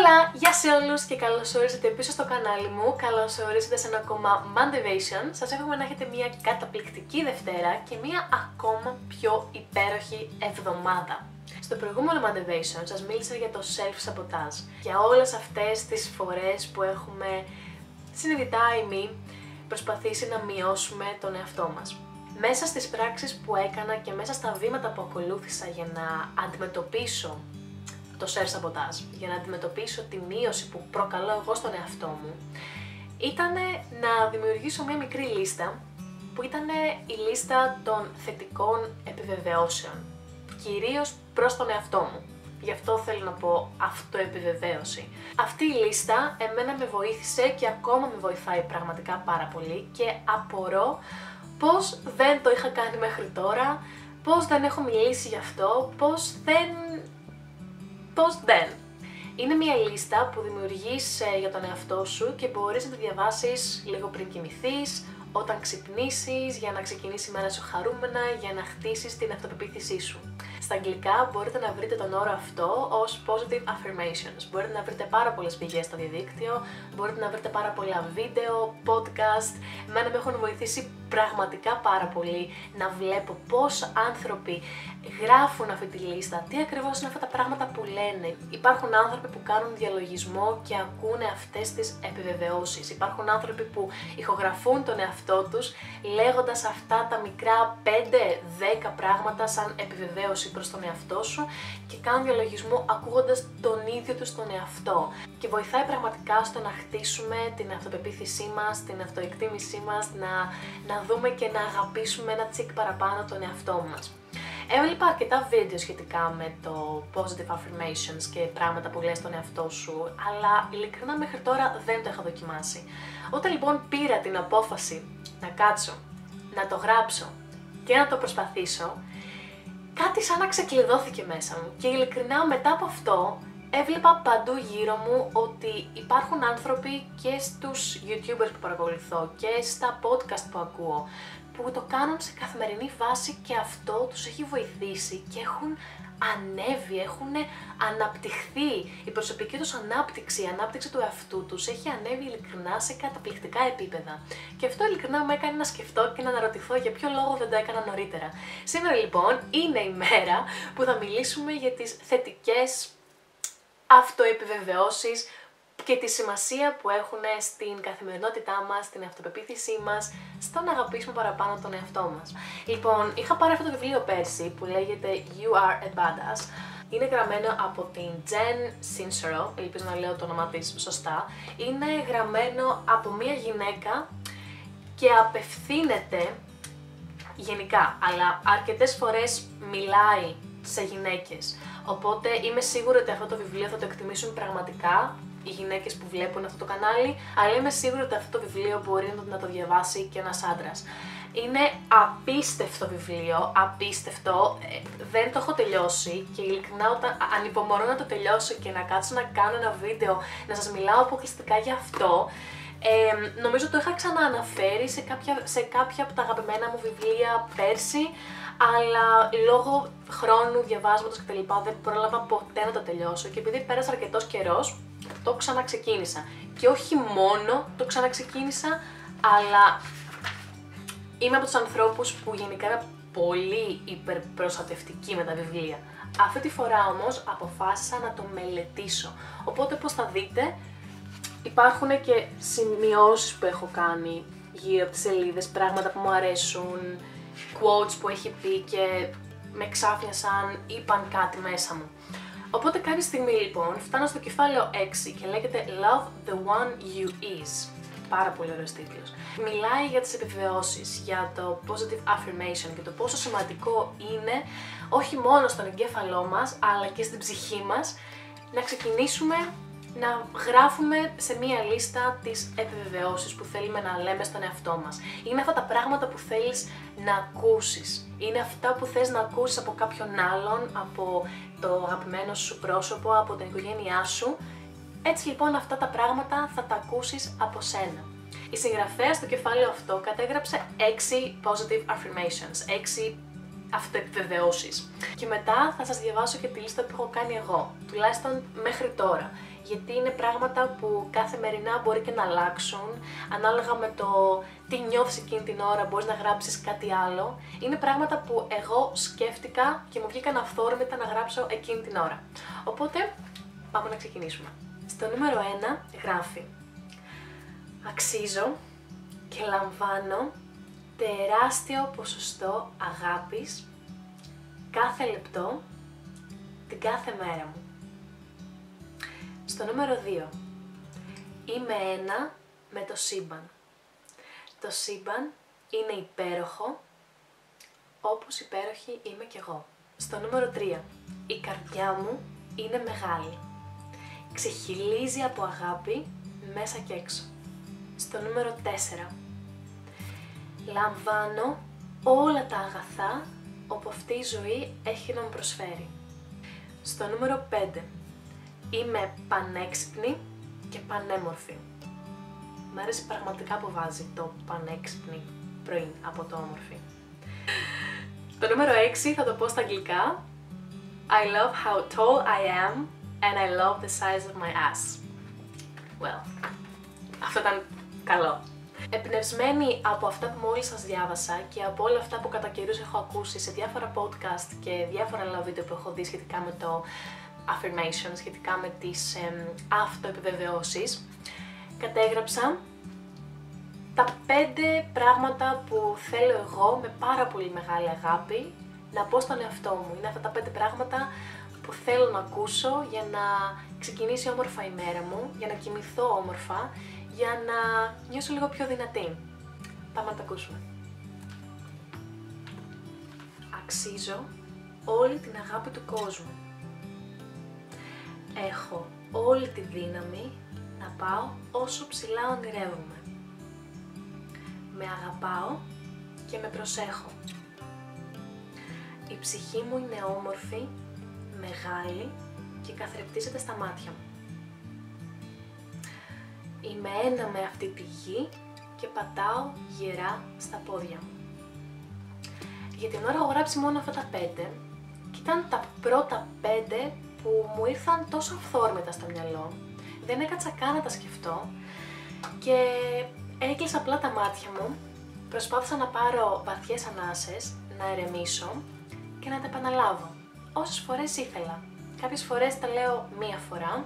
Όλα, γεια σε όλους και καλώς ορίσατε πίσω στο κανάλι μου, καλώς ορίσατε σε ένα ακόμα Mandevation. Σας εύχομαι να έχετε μια καταπληκτική Δευτέρα και μια ακόμα πιο υπέροχη εβδομάδα. Στο προηγούμενο Mandevation σας μίλησα για το self-sabotage, για όλες αυτές τις φορές που έχουμε συνειδητά ή μη προσπαθήσει να μειώσουμε τον εαυτό μας. Μέσα στις πράξεις που έκανα και μέσα στα βήματα που ακολούθησα για να αντιμετωπίσω το self sabotage για να αντιμετωπίσω τη μείωση που προκαλώ εγώ στον εαυτό μου ήταν να δημιουργήσω μια μικρή λίστα που ήταν η λίστα των θετικών επιβεβαιώσεων κυρίως προς τον εαυτό μου. Γι' αυτό θέλω να πω αυτοεπιβεβαίωση. Αυτή η λίστα εμένα με βοήθησε και ακόμα με βοηθάει πραγματικά πάρα πολύ και απορώ πώς δεν το είχα κάνει μέχρι τώρα, πώς δεν έχω μιλήσει γι' αυτό, πώς δεν πώς δεν. Είναι μια λίστα που δημιουργείς ε, για τον εαυτό σου και μπορείς να τη διαβάσεις λίγο πριν κοιμηθείς, όταν ξυπνήσεις, για να ξεκινήσει η μέρα σου χαρούμενα, για να χτίσεις την αυτοπεποίθησή σου. Στα αγγλικά μπορείτε να βρείτε τον όρο αυτό ως positive affirmations. Μπορείτε να βρείτε πάρα πολλές πηγές στο διαδίκτυο, μπορείτε να βρείτε πάρα πολλά βίντεο, podcast. Εμένα με έχουν βοηθήσει πραγματικά πάρα πολύ να βλέπω πώς άνθρωποι γράφουν αυτή τη λίστα, τι ακριβώς είναι αυτά τα πράγματα που λένε. Υπάρχουν άνθρωποι που κάνουν διαλογισμό και ακούνε αυτές τις επιβεβαιώσεις. Υπάρχουν άνθρωποι που ηχογραφούν τον εαυτό τους λέγοντας αυτά τα μικρά 5-10 πράγματα σαν επιβεβαίωση προς τον εαυτό σου και κάνουν διαλογισμό ακούγοντας τον ίδιο του τον εαυτό. Και βοηθάει πραγματικά στο να χτίσουμε την αυτοπεποίθησή μας, την αυτοεκτίμησή μας, να, να δούμε και να αγαπήσουμε ένα τσικ παραπάνω τον εαυτό μας. Έβλεπα αρκετά βίντεο σχετικά με το positive affirmations και πράγματα που λες στον εαυτό σου, αλλά ειλικρινά μέχρι τώρα δεν το είχα δοκιμάσει. Όταν λοιπόν πήρα την απόφαση να κάτσω, να το γράψω και να το προσπαθήσω, κάτι σαν να ξεκλειδώθηκε μέσα μου και ειλικρινά μετά από αυτό έβλεπα παντού γύρω μου ότι υπάρχουν άνθρωποι και στους youtubers που παρακολουθώ και στα podcast που ακούω που το κάνουν σε καθημερινή βάση και αυτό τους έχει βοηθήσει και έχουν ανέβει, έχουν αναπτυχθεί. Η προσωπική τους ανάπτυξη, η ανάπτυξη του εαυτού τους έχει ανέβει ειλικρινά σε καταπληκτικά επίπεδα. Και αυτό ειλικρινά με έκανε να σκεφτώ και να αναρωτηθώ για ποιο λόγο δεν το έκανα νωρίτερα. Σήμερα λοιπόν είναι η μέρα που θα μιλήσουμε για τις θετικές αυτοεπιβεβαιώσεις και τη σημασία που έχουν στην καθημερινότητά μας, στην αυτοπεποίθησή μας, στο να αγαπήσουμε παραπάνω τον εαυτό μας. Λοιπόν, είχα πάρει αυτό το βιβλίο πέρσι που λέγεται You Are a Badass. Είναι γραμμένο από την Jen Sincero, ελπίζω να λέω το όνομά της σωστά. Είναι γραμμένο από μια γυναίκα και απευθύνεται γενικά, αλλά αρκετές φορές μιλάει σε γυναίκες. Οπότε είμαι σίγουρη ότι αυτό το βιβλίο θα το εκτιμήσουν πραγματικά οι γυναίκες που βλέπουν αυτό το κανάλι, αλλά είμαι σίγουρη ότι αυτό το βιβλίο μπορεί να το διαβάσει και ένας άντρας. Είναι απίστευτο βιβλίο, απίστευτο, ε, δεν το έχω τελειώσει και ειλικρινά όταν ανυπομονώ να το τελειώσω και να κάτσω να κάνω ένα βίντεο, να σας μιλάω αποκλειστικά για αυτό, ε, νομίζω το είχα ξανααναφέρει σε κάποια, σε κάποια από τα αγαπημένα μου βιβλία πέρσι, αλλά λόγω χρόνου, διαβάσματος κτλ. δεν πρόλαβα ποτέ να το τελειώσω και επειδή πέρασε αρκετός καιρός, το ξαναξεκίνησα. Και όχι μόνο το ξαναξεκίνησα, αλλά είμαι από τους ανθρώπους που γενικά είναι πολύ υπερπροστατευτικοί με τα βιβλία. Αυτή τη φορά όμως αποφάσισα να το μελετήσω. Οπότε όπως θα δείτε υπάρχουν και σημειώσεις που έχω κάνει γύρω από τις σελίδες, πράγματα που μου αρέσουν, quotes που έχει πει και με ξάφνιασαν, είπαν κάτι μέσα μου. Οπότε κάποια στιγμή λοιπόν φτάνω στο κεφάλαιο 6 και λέγεται Love the one you is. πάρα πολύ ωραίος τίτλος. Μιλάει για τις επιβεβαιώσεις, για το positive affirmation και το πόσο σημαντικό είναι όχι μόνο στον εγκέφαλό μας, αλλά και στην ψυχή μας, να ξεκινήσουμε να γράφουμε σε μία λίστα τις επιβεβαιώσεις που θέλουμε να λέμε στον εαυτό μας. Είναι αυτά τα πράγματα που θέλεις να ακούσεις. Είναι αυτά που θες να ακούσεις από κάποιον άλλον, από το αγαπημένο σου πρόσωπο, από την οικογένειά σου. Έτσι λοιπόν αυτά τα πράγματα θα τα ακούσεις από σένα. Η συγγραφέα στο κεφάλαιο αυτό κατέγραψε 6 positive affirmations, 6 αυτοεπιβεβαιώσεις. Και μετά θα σας διαβάσω και τη λίστα που έχω κάνει εγώ, τουλάχιστον μέχρι τώρα γιατί είναι πράγματα που κάθε μερινά μπορεί και να αλλάξουν, ανάλογα με το τι νιώθεις εκείνη την ώρα, μπορείς να γράψεις κάτι άλλο. Είναι πράγματα που εγώ σκέφτηκα και μου βγήκαν αυθόρμητα να γράψω εκείνη την ώρα. Οπότε, πάμε να ξεκινήσουμε. Στο νούμερο 1 γράφει Αξίζω και λαμβάνω τεράστιο ποσοστό αγάπης κάθε λεπτό την κάθε μέρα μου. Στο νούμερο 2. Είμαι ένα με το σύμπαν. Το σύμπαν είναι υπέροχο, όπως υπέροχη είμαι κι εγώ. Στο νούμερο 3. Η καρδιά μου είναι μεγάλη. Ξεχυλίζει από αγάπη μέσα και έξω. Στο νούμερο 4. Λαμβάνω όλα τα αγαθά όπου αυτή η ζωή έχει να μου προσφέρει. Στο νούμερο 5. Είμαι πανέξυπνη και πανέμορφη. Μ' αρέσει πραγματικά που βάζει το πανέξυπνη πριν από το όμορφη. Το νούμερο 6 θα το πω στα αγγλικά. I love how tall I am and I love the size of my ass. Well, αυτό ήταν καλό. Εμπνευσμένη από αυτά που μόλις σας διάβασα και από όλα αυτά που κατά καιρούς έχω ακούσει σε διάφορα podcast και διάφορα άλλα βίντεο που έχω δει σχετικά με το affirmation σχετικά με τις ε, αυτοεπιβεβαιώσεις, κατέγραψα τα πέντε πράγματα που θέλω εγώ με πάρα πολύ μεγάλη αγάπη να πω στον εαυτό μου. Είναι αυτά τα πέντε πράγματα που θέλω να ακούσω για να ξεκινήσει όμορφα η μέρα μου, για να κοιμηθώ όμορφα, για να νιώσω λίγο πιο δυνατή. Πάμε να τα ακούσουμε. Αξίζω όλη την αγάπη του κόσμου έχω όλη τη δύναμη να πάω όσο ψηλά ονειρεύομαι. Με αγαπάω και με προσέχω. Η ψυχή μου είναι όμορφη, μεγάλη και καθρεπτίζεται στα μάτια μου. Είμαι ένα με αυτή τη γη και πατάω γερά στα πόδια μου. Για την ώρα έχω γράψει μόνο αυτά τα πέντε και ήταν τα πρώτα πέντε που μου ήρθαν τόσο αυθόρμητα στο μυαλό, δεν έκατσα καν να τα σκεφτώ και έκλεισα απλά τα μάτια μου, προσπάθησα να πάρω βαθιές ανάσες, να ερεμήσω και να τα επαναλάβω όσες φορές ήθελα. Κάποιες φορές τα λέω μία φορά,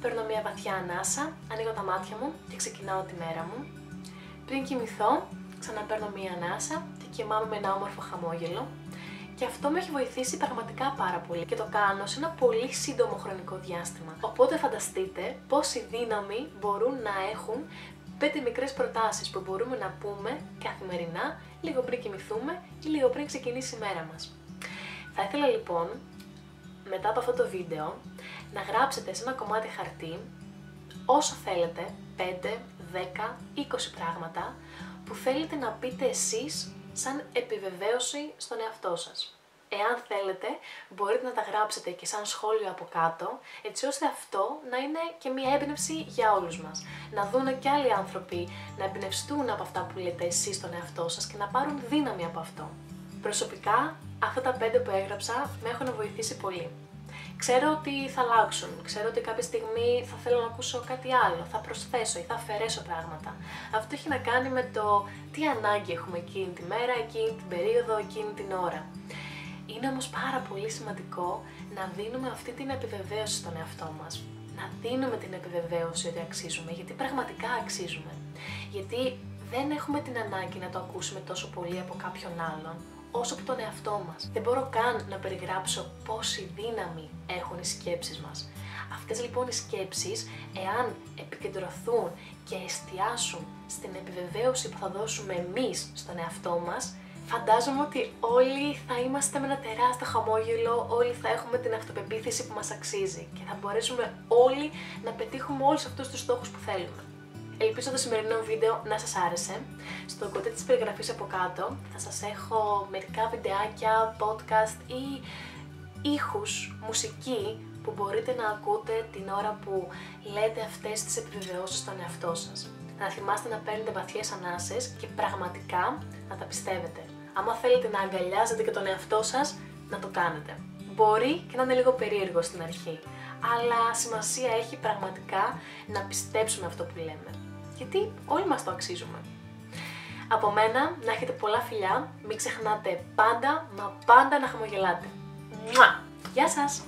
παίρνω μία βαθιά ανάσα, ανοίγω τα μάτια μου και ξεκινάω τη μέρα μου. Πριν κοιμηθώ, ξαναπαίρνω μία ανάσα και κοιμάμαι με ένα όμορφο χαμόγελο και αυτό με έχει βοηθήσει πραγματικά πάρα πολύ και το κάνω σε ένα πολύ σύντομο χρονικό διάστημα. Οπότε φανταστείτε πόση δύναμη μπορούν να έχουν πέντε μικρές προτάσεις που μπορούμε να πούμε καθημερινά λίγο πριν κοιμηθούμε ή λίγο πριν ξεκινήσει η μέρα μας. Θα ήθελα λοιπόν μετά από αυτό το βίντεο να γράψετε σε ένα κομμάτι χαρτί όσο θέλετε, 5, 10, 20 πράγματα που θέλετε να πείτε εσείς σαν επιβεβαίωση στον εαυτό σας. Εάν θέλετε, μπορείτε να τα γράψετε και σαν σχόλιο από κάτω, έτσι ώστε αυτό να είναι και μια έμπνευση για όλους μας. Να δούνε και άλλοι άνθρωποι να εμπνευστούν από αυτά που λέτε εσείς στον εαυτό σας και να πάρουν δύναμη από αυτό. Προσωπικά, αυτά τα πέντε που έγραψα με έχουν βοηθήσει πολύ. Ξέρω ότι θα αλλάξουν, ξέρω ότι κάποια στιγμή θα θέλω να ακούσω κάτι άλλο, θα προσθέσω ή θα αφαιρέσω πράγματα. Αυτό έχει να κάνει με το τι ανάγκη έχουμε εκείνη τη μέρα, εκείνη την περίοδο, εκείνη την ώρα. Είναι όμως πάρα πολύ σημαντικό να δίνουμε αυτή την επιβεβαίωση στον εαυτό μας. Να δίνουμε την επιβεβαίωση ότι αξίζουμε, γιατί πραγματικά αξίζουμε. Γιατί δεν έχουμε την ανάγκη να το ακούσουμε τόσο πολύ από κάποιον άλλον, όσο από τον εαυτό μας. Δεν μπορώ καν να περιγράψω πόση δύναμη έχουν οι σκέψεις μας. Αυτές λοιπόν οι σκέψεις, εάν επικεντρωθούν και εστιάσουν στην επιβεβαίωση που θα δώσουμε εμείς στον εαυτό μας, φαντάζομαι ότι όλοι θα είμαστε με ένα τεράστιο χαμόγελο, όλοι θα έχουμε την αυτοπεποίθηση που μας αξίζει και θα μπορέσουμε όλοι να πετύχουμε όλους αυτούς τους στόχους που θέλουμε. Ελπίζω το σημερινό βίντεο να σας άρεσε. Στο κοντέ της περιγραφής από κάτω θα σας έχω μερικά βιντεάκια, podcast ή ήχους, μουσική που μπορείτε να ακούτε την ώρα που λέτε αυτές τις επιβεβαιώσεις στον εαυτό σας. Να θυμάστε να παίρνετε βαθιές ανάσες και πραγματικά να τα πιστεύετε. Άμα θέλετε να αγκαλιάζετε και τον εαυτό σας, να το κάνετε. Μπορεί και να είναι λίγο περίεργο στην αρχή, αλλά σημασία έχει πραγματικά να πιστέψουμε αυτό που λέμε. Γιατί όλοι μας το αξίζουμε. Από μένα να έχετε πολλά φιλιά, μην ξεχνάτε πάντα, μα πάντα να χαμογελάτε. Μουα! Γεια σας!